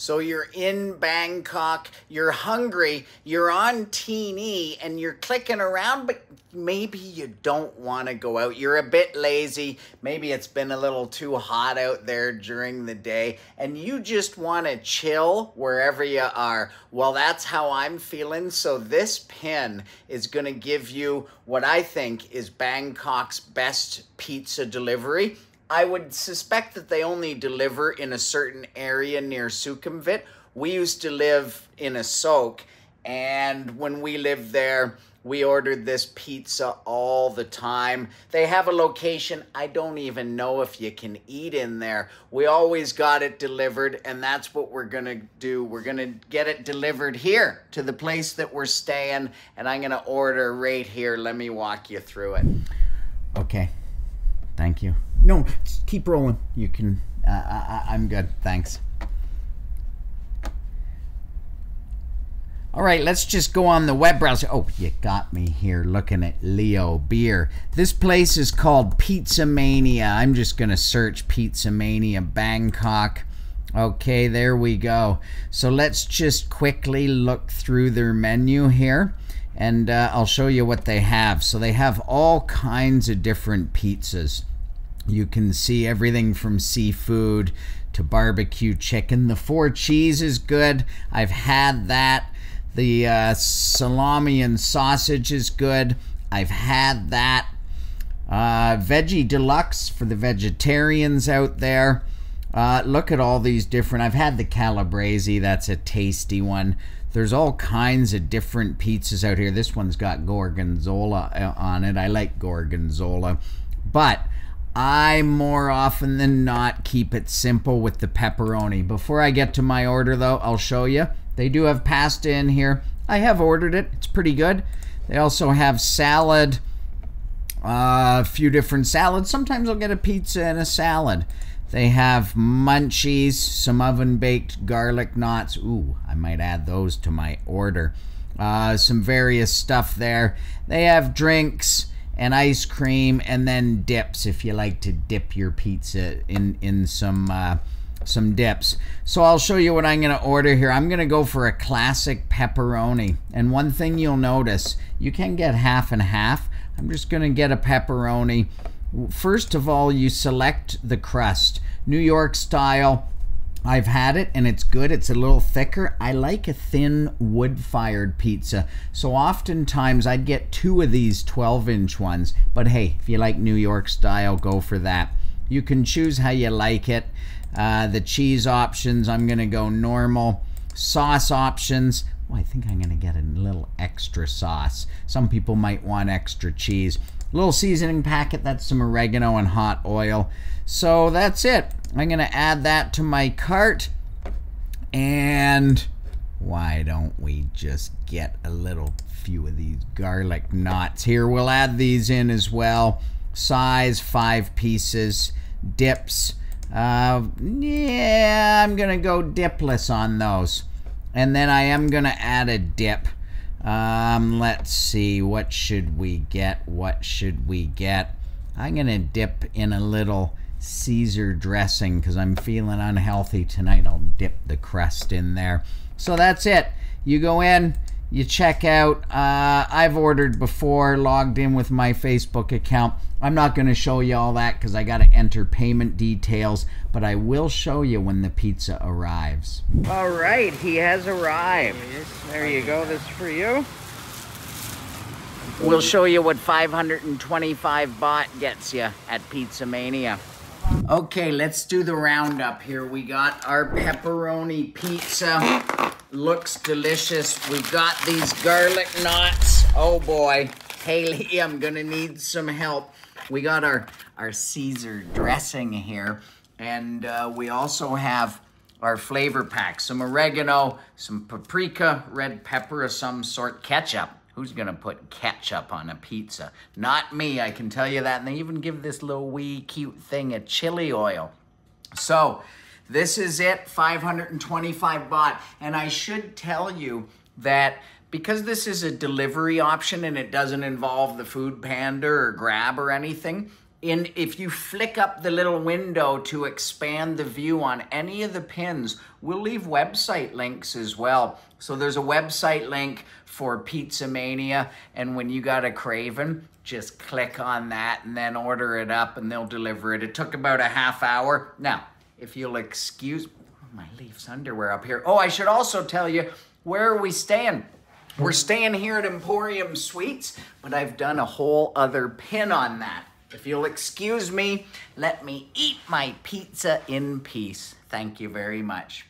So you're in Bangkok, you're hungry, you're on Teenee, and you're clicking around, but maybe you don't want to go out. You're a bit lazy. Maybe it's been a little too hot out there during the day, and you just want to chill wherever you are. Well, that's how I'm feeling. So this pin is going to give you what I think is Bangkok's best pizza delivery. I would suspect that they only deliver in a certain area near Sukhumvit. We used to live in Asok, and when we lived there, we ordered this pizza all the time. They have a location. I don't even know if you can eat in there. We always got it delivered, and that's what we're going to do. We're going to get it delivered here to the place that we're staying, and I'm going to order right here. Let me walk you through it. Okay. Thank you. No, keep rolling. You can. Uh, I, I'm good. Thanks. All right, let's just go on the web browser. Oh, you got me here looking at Leo Beer. This place is called Pizza Mania. I'm just going to search Pizza Mania Bangkok. Okay, there we go. So let's just quickly look through their menu here and uh, I'll show you what they have. So they have all kinds of different pizzas. You can see everything from seafood to barbecue chicken. The four cheese is good. I've had that. The uh, salami and sausage is good. I've had that. Uh, veggie deluxe for the vegetarians out there. Uh, look at all these different. I've had the calabrese. That's a tasty one. There's all kinds of different pizzas out here. This one's got gorgonzola uh, on it. I like gorgonzola, but I more often than not keep it simple with the pepperoni. Before I get to my order, though, I'll show you. They do have pasta in here. I have ordered it. It's pretty good. They also have salad, uh, a few different salads. Sometimes I'll get a pizza and a salad. They have munchies, some oven baked garlic knots. Ooh, I might add those to my order. Uh, some various stuff there. They have drinks and ice cream, and then dips if you like to dip your pizza in in some. Uh, some dips. So I'll show you what I'm going to order here. I'm going to go for a classic pepperoni. And one thing you'll notice, you can get half and half. I'm just going to get a pepperoni. First of all, you select the crust. New York style. I've had it and it's good. It's a little thicker. I like a thin wood fired pizza. So oftentimes I'd get two of these 12 inch ones. But hey, if you like New York style, go for that. You can choose how you like it. Uh, the cheese options, I'm going to go normal. Sauce options, well, I think I'm going to get a little extra sauce. Some people might want extra cheese. Little seasoning packet, that's some oregano and hot oil. So that's it. I'm going to add that to my cart. And why don't we just get a little few of these garlic knots here? We'll add these in as well. Size, five pieces. Dips, uh, yeah, I'm going to go dipless on those. And then I am going to add a dip. Um, let's see, what should we get? What should we get? I'm going to dip in a little Caesar dressing because I'm feeling unhealthy tonight. I'll dip the crust in there. So that's it. You go in, you check out. Uh, I've ordered before, logged in with my Facebook account. I'm not going to show you all that because I got to enter payment details, but I will show you when the pizza arrives. All right, he has arrived. There you go. This is for you. We'll show you what 525 baht gets you at Pizza Mania. Okay, let's do the roundup here. We got our pepperoni pizza. Looks delicious. We've got these garlic knots. Oh boy. Haley, I'm gonna need some help. We got our, our Caesar dressing here. And uh, we also have our flavor pack. Some oregano, some paprika, red pepper of some sort, ketchup. Who's gonna put ketchup on a pizza? Not me, I can tell you that. And they even give this little wee cute thing a chili oil. So this is it, 525 baht. And I should tell you that because this is a delivery option and it doesn't involve the food panda or grab or anything, in if you flick up the little window to expand the view on any of the pins, we'll leave website links as well. So there's a website link for Pizza Mania, and when you got a craving, just click on that and then order it up and they'll deliver it. It took about a half hour. Now, if you'll excuse my Leafs underwear up here. Oh, I should also tell you, where we staying? We're staying here at Emporium Suites, but I've done a whole other pin on that. If you'll excuse me, let me eat my pizza in peace. Thank you very much.